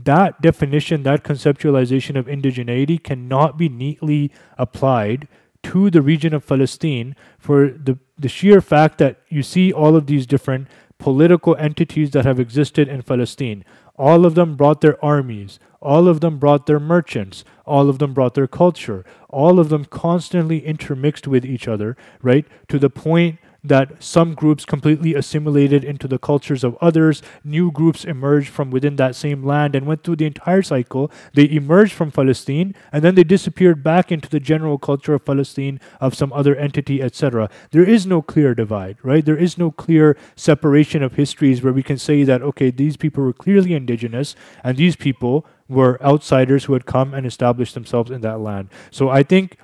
that definition, that conceptualization of indigeneity cannot be neatly applied to the region of Palestine for the, the sheer fact that you see all of these different political entities that have existed in Palestine. All of them brought their armies. All of them brought their merchants. All of them brought their culture. All of them constantly intermixed with each other, right? To the point that some groups completely assimilated into the cultures of others. New groups emerged from within that same land and went through the entire cycle. They emerged from Palestine and then they disappeared back into the general culture of Palestine, of some other entity, etc. There is no clear divide, right? There is no clear separation of histories where we can say that, okay, these people were clearly indigenous and these people were outsiders who had come and established themselves in that land. So I think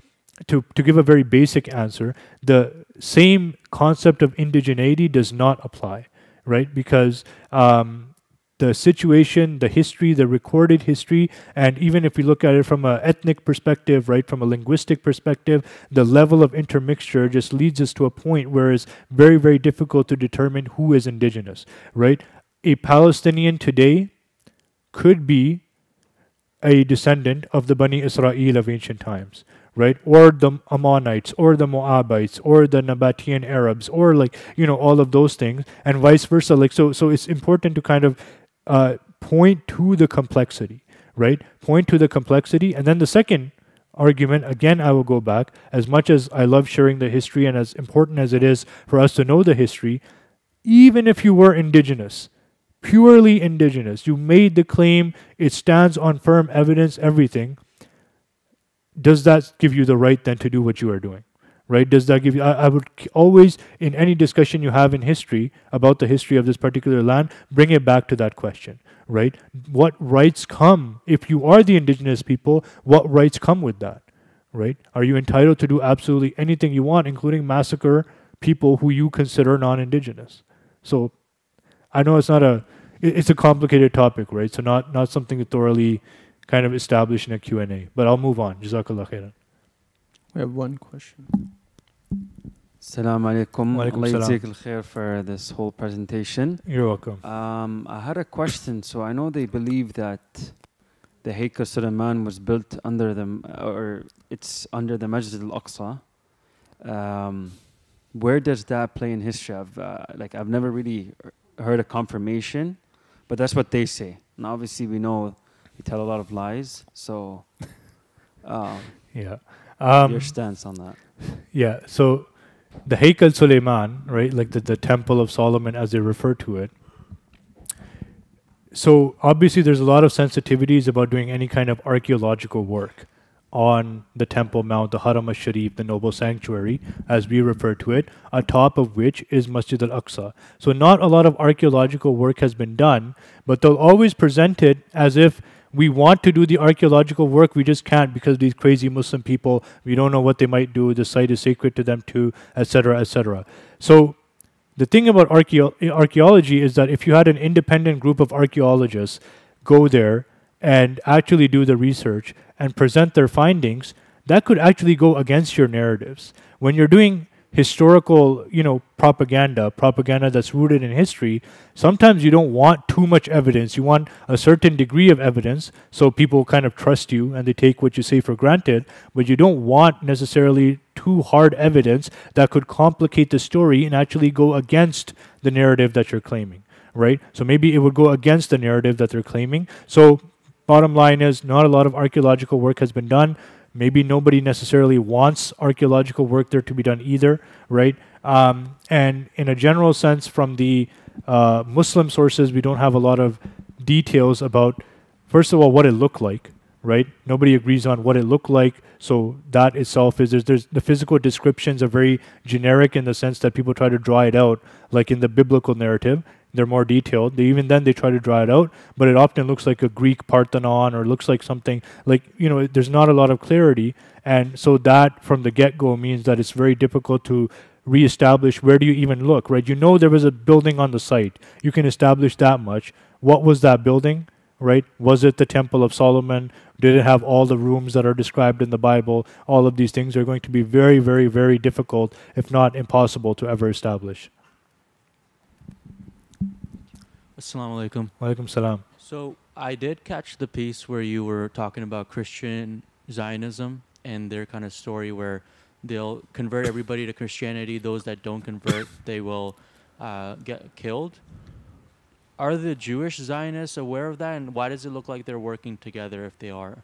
to, to give a very basic answer, the same concept of indigeneity does not apply, right? Because um, the situation, the history, the recorded history, and even if we look at it from an ethnic perspective, right, from a linguistic perspective, the level of intermixture just leads us to a point where it's very, very difficult to determine who is indigenous, right? A Palestinian today could be a descendant of the Bani Israel of ancient times right? Or the Ammonites, or the Moabites, or the Nabatean Arabs, or like you know all of those things, and vice versa. Like so, so it's important to kind of uh, point to the complexity, right? Point to the complexity, and then the second argument again i will go back as much as i love sharing the history and as important as it is for us to know the history even if you were indigenous purely indigenous you made the claim it stands on firm evidence everything does that give you the right then to do what you are doing? Right? Does that give you? I, I would always, in any discussion you have in history about the history of this particular land, bring it back to that question. Right? What rights come if you are the indigenous people? What rights come with that? Right? Are you entitled to do absolutely anything you want, including massacre people who you consider non-indigenous? So, I know it's not a, it's a complicated topic, right? So not not something thoroughly kind of establish in a Q&A. But I'll move on. Jazakallah khairan. We have one question. Assalamu alaikum. Wa alaikum Allah salam. al-khair for this whole presentation. You're welcome. Um, I had a question. So I know they believe that the Haykal Suleiman was built under the, or it's under the Masjid al-Aqsa. Um, where does that play in history? I've, uh, like, I've never really heard a confirmation, but that's what they say. And obviously we know you tell a lot of lies. So um, Yeah. Um, your stance on that. Yeah. So the Haykal Suleiman, right, like the, the Temple of Solomon as they refer to it. So obviously there's a lot of sensitivities about doing any kind of archaeological work on the Temple Mount, the Haram al-Sharif, the noble sanctuary, as we refer to it, atop of which is Masjid al-Aqsa. So not a lot of archaeological work has been done, but they'll always present it as if we want to do the archaeological work, we just can't because these crazy Muslim people, we don't know what they might do, the site is sacred to them too, etc., etc. So the thing about archaeology is that if you had an independent group of archaeologists go there and actually do the research and present their findings, that could actually go against your narratives. When you're doing historical, you know, propaganda, propaganda that's rooted in history, sometimes you don't want too much evidence. You want a certain degree of evidence so people kind of trust you and they take what you say for granted, but you don't want necessarily too hard evidence that could complicate the story and actually go against the narrative that you're claiming, right? So maybe it would go against the narrative that they're claiming. So bottom line is not a lot of archaeological work has been done maybe nobody necessarily wants archaeological work there to be done either, right? Um, and in a general sense, from the uh, Muslim sources, we don't have a lot of details about, first of all, what it looked like, right? Nobody agrees on what it looked like, so that itself is there's, there's the physical descriptions are very generic in the sense that people try to draw it out, like in the biblical narrative. They're more detailed. They even then they try to draw it out, but it often looks like a Greek Parthenon or looks like something like you know. There's not a lot of clarity, and so that from the get-go means that it's very difficult to reestablish where do you even look, right? You know there was a building on the site. You can establish that much. What was that building, right? Was it the Temple of Solomon? Did it have all the rooms that are described in the Bible? All of these things are going to be very, very, very difficult, if not impossible, to ever establish. Assalamu alaikum. Walaikum salam. So I did catch the piece where you were talking about Christian Zionism and their kind of story where they'll convert everybody to Christianity. Those that don't convert, they will uh, get killed. Are the Jewish Zionists aware of that, and why does it look like they're working together if they are?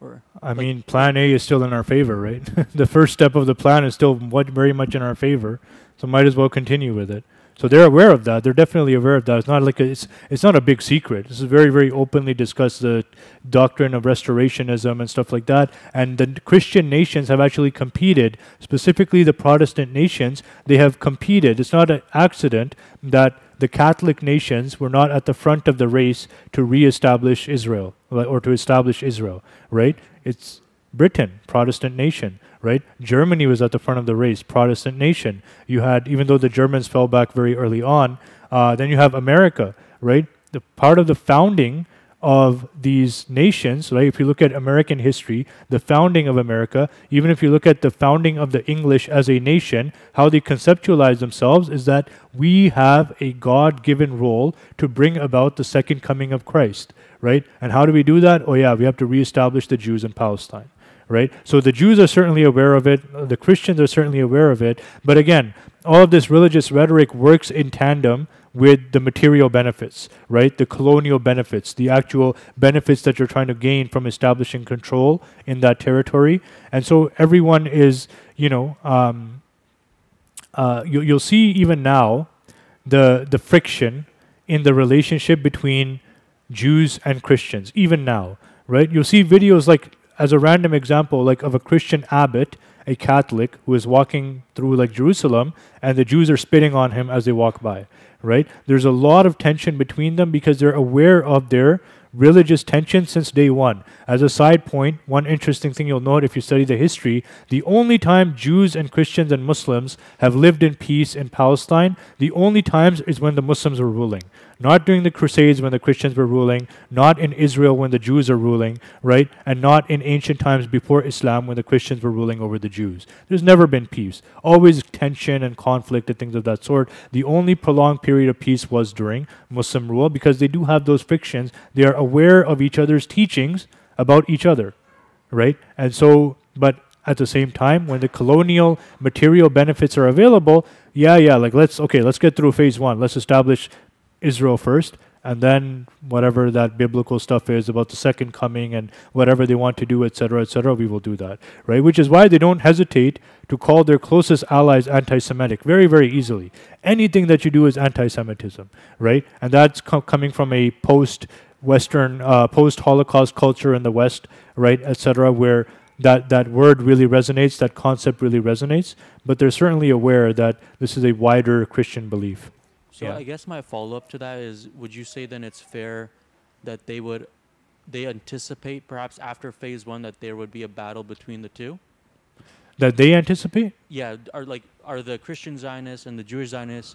Or I Like- mean, Plan A is still in our favor, right? the first step of the plan is still very much in our favor, so might as well continue with it. So they're aware of that. They're definitely aware of that. It's not like a, it's it's not a big secret. This is very very openly discussed the doctrine of restorationism and stuff like that. And the Christian nations have actually competed, specifically the Protestant nations. They have competed. It's not an accident that the Catholic nations were not at the front of the race to reestablish Israel or to establish Israel. Right? It's Britain, Protestant nation, right? Germany was at the front of the race, Protestant nation. You had, even though the Germans fell back very early on, uh, then you have America, right? The part of the founding of these nations, right? If you look at American history, the founding of America, even if you look at the founding of the English as a nation, how they conceptualize themselves is that we have a God given role to bring about the second coming of Christ, right? And how do we do that? Oh, yeah, we have to reestablish the Jews in Palestine right? So the Jews are certainly aware of it, the Christians are certainly aware of it, but again, all of this religious rhetoric works in tandem with the material benefits, right? The colonial benefits, the actual benefits that you're trying to gain from establishing control in that territory. And so everyone is, you know, um, uh, you, you'll see even now the the friction in the relationship between Jews and Christians, even now, right? You'll see videos like, as a random example, like of a Christian abbot, a Catholic, who is walking through like Jerusalem, and the Jews are spitting on him as they walk by, right? There's a lot of tension between them because they're aware of their religious tension since day one. As a side point, one interesting thing you'll note if you study the history, the only time Jews and Christians and Muslims have lived in peace in Palestine, the only times is when the Muslims were ruling. Not during the Crusades when the Christians were ruling, not in Israel when the Jews are ruling, right? And not in ancient times before Islam when the Christians were ruling over the Jews. There's never been peace. Always tension and conflict and things of that sort. The only prolonged period of peace was during Muslim rule because they do have those frictions. They are aware of each other's teachings about each other, right? And so, but at the same time, when the colonial material benefits are available, yeah, yeah, like let's, okay, let's get through phase one. Let's establish Israel first, and then whatever that biblical stuff is about the second coming and whatever they want to do, etc., etc., we will do that, right? Which is why they don't hesitate to call their closest allies anti-Semitic very, very easily. Anything that you do is anti-Semitism, right? And that's co- coming from a post-Western, uh, post-Holocaust culture in the West, right, etc., where that, that word really resonates, that concept really resonates, but they're certainly aware that this is a wider Christian belief. So Yeah. I guess my follow up to that is would you say then it's fair that they would they anticipate perhaps after phase 1 that there would be a battle between the two? That they anticipate? Yeah, are like are the Christian Zionists and the Jewish Zionists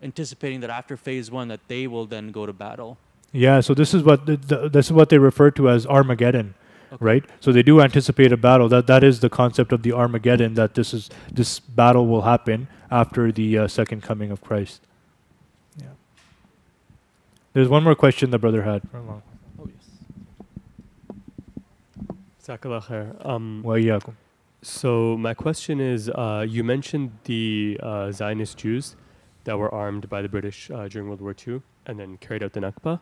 anticipating that after phase 1 that they will then go to battle? Yeah, so this is what the, the, this is what they refer to as Armageddon, Okay. right? So they do anticipate a battle. That that is the concept of the Armageddon. That this is this battle will happen after the uh, second coming of Christ. There's one more question the brother had. Oh, yes. Um, so my question is, uh, you mentioned the uh, Zionist Jews that were armed by the British uh, during World War II and then carried out the Nakba.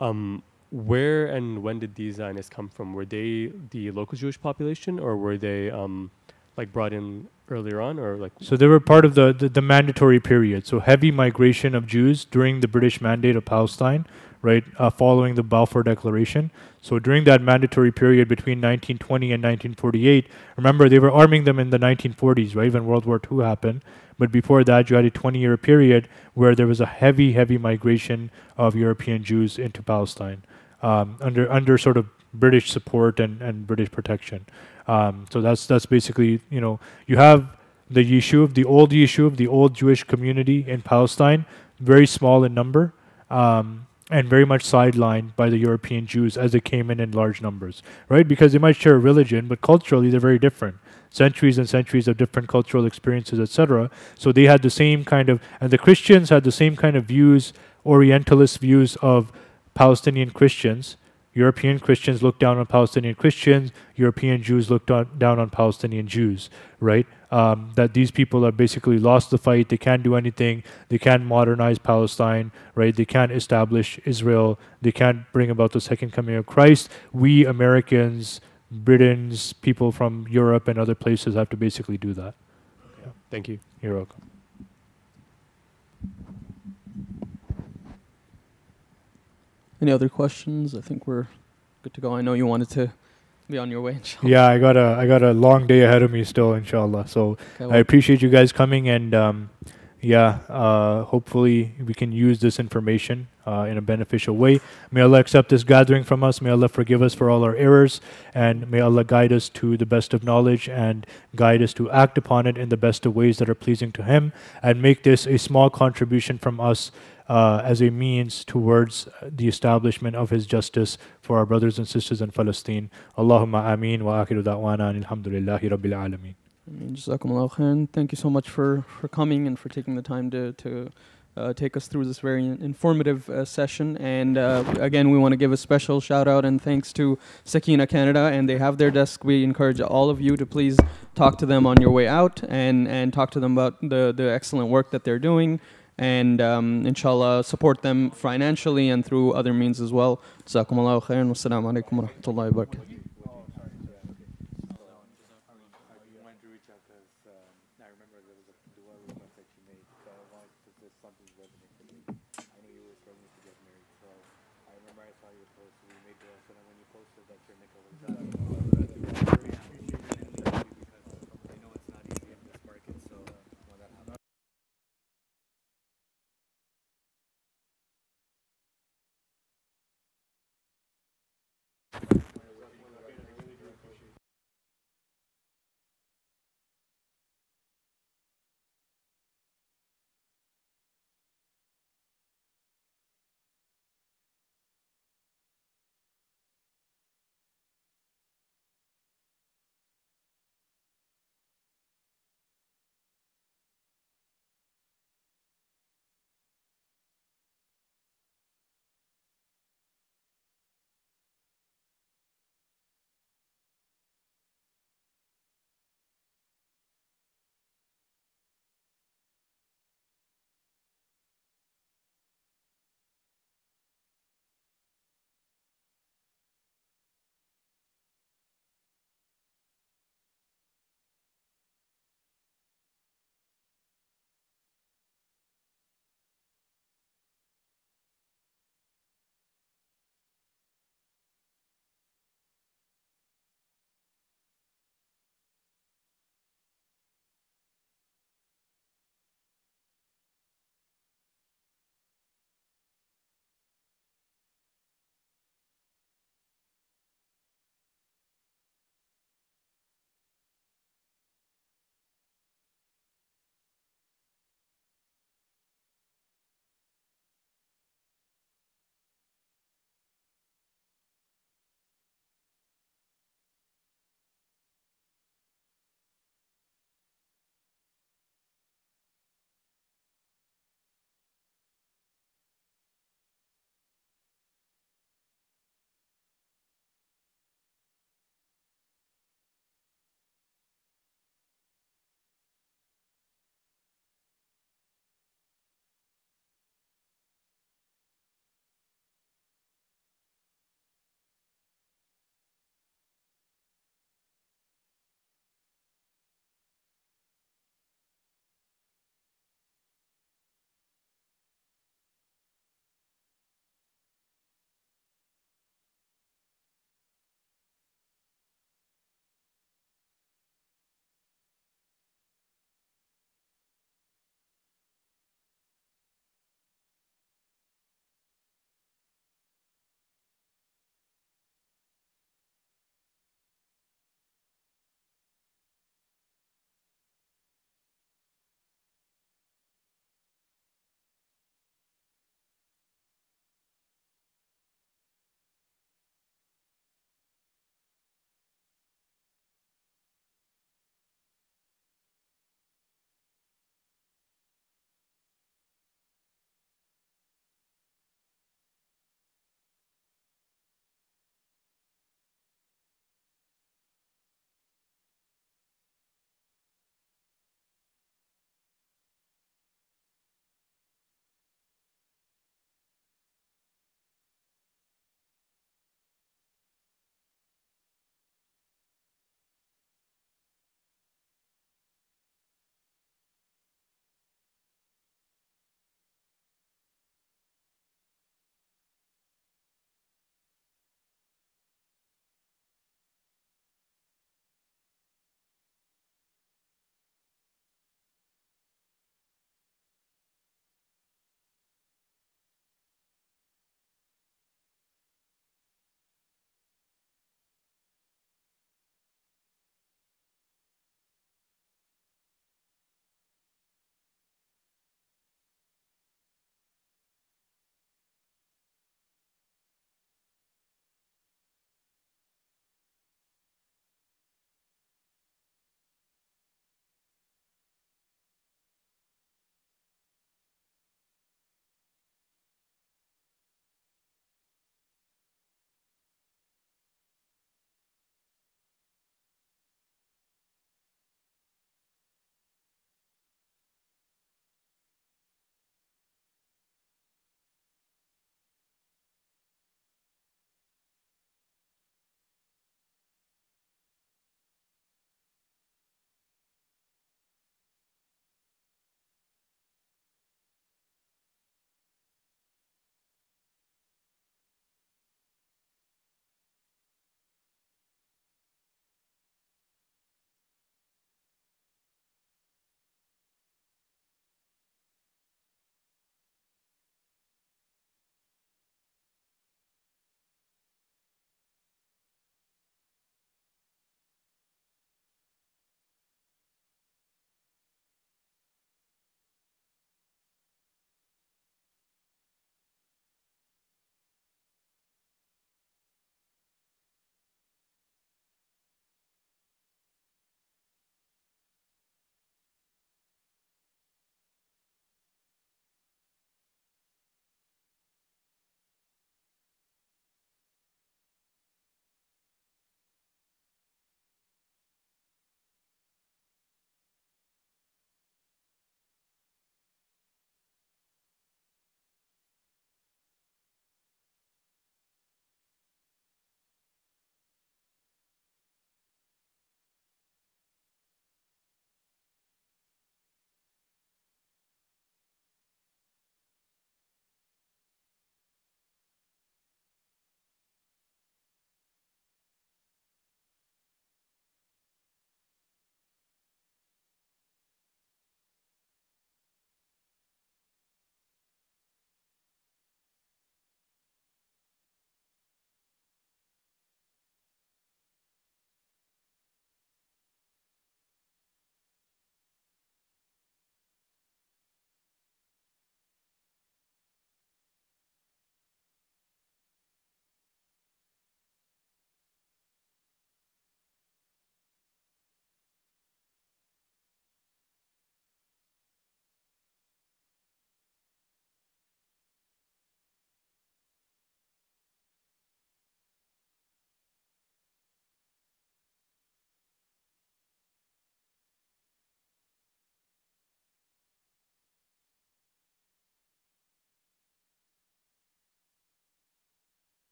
Um, where and when did these Zionists come from? Were they the local Jewish population, or were they um, like brought in earlier on, or like? So they were part of the, the, the mandatory period. So heavy migration of Jews during the British Mandate of Palestine, right, uh, following the Balfour Declaration. So during that mandatory period between 1920 and 1948, remember they were arming them in the 1940s, right, when World War II happened. But before that, you had a 20-year period where there was a heavy, heavy migration of European Jews into Palestine um, under under sort of British support and, and British protection. Um, so that's that's basically you know you have the Yishuv, the old Yishuv, the old Jewish community in Palestine, very small in number, um, and very much sidelined by the European Jews as they came in in large numbers, right? Because they might share a religion, but culturally they're very different. Centuries and centuries of different cultural experiences, etc. So they had the same kind of, and the Christians had the same kind of views, Orientalist views of Palestinian Christians. European Christians looked down on Palestinian Christians. European Jews looked on, down on Palestinian Jews, right? um, that these people have basically lost the fight. They can't do anything. They can't modernize Palestine, right? They can't establish Israel. They can't bring about the second coming of Christ. We Americans, Britons, people from Europe and other places have to basically do that. Thank you. You're welcome. Any other questions? I think we're good to go. I know you wanted to be on your way. inshallah. Yeah, I got a I got a long day ahead of me still, inshallah. So Okay, I appreciate you guys coming, and um, yeah, uh, hopefully we can use this information uh, in a beneficial way. May Allah accept this gathering from us. May Allah forgive us for all our errors, and may Allah guide us to the best of knowledge and guide us to act upon it in the best of ways that are pleasing to Him, and make this a small contribution from us. Uh, as a means towards the establishment of His justice for our brothers and sisters in Palestine. Allahumma ameen wa akhiru da'wana alhamdulillahi rabbil alameen. Jazakumullah khair. Thank you so much for, for coming and for taking the time to, to uh, take us through this very informative uh, session. And uh, again, we want to give a special shout out and thanks to Sakina Canada. And they have their desk. We encourage all of you to please talk to them on your way out and, and talk to them about the, the excellent work that they're doing. And um, inshallah, support them financially and through other means as well. Jazakumullah khair. Wassalamu alaikum wa rahmatullahi wa barakatuh.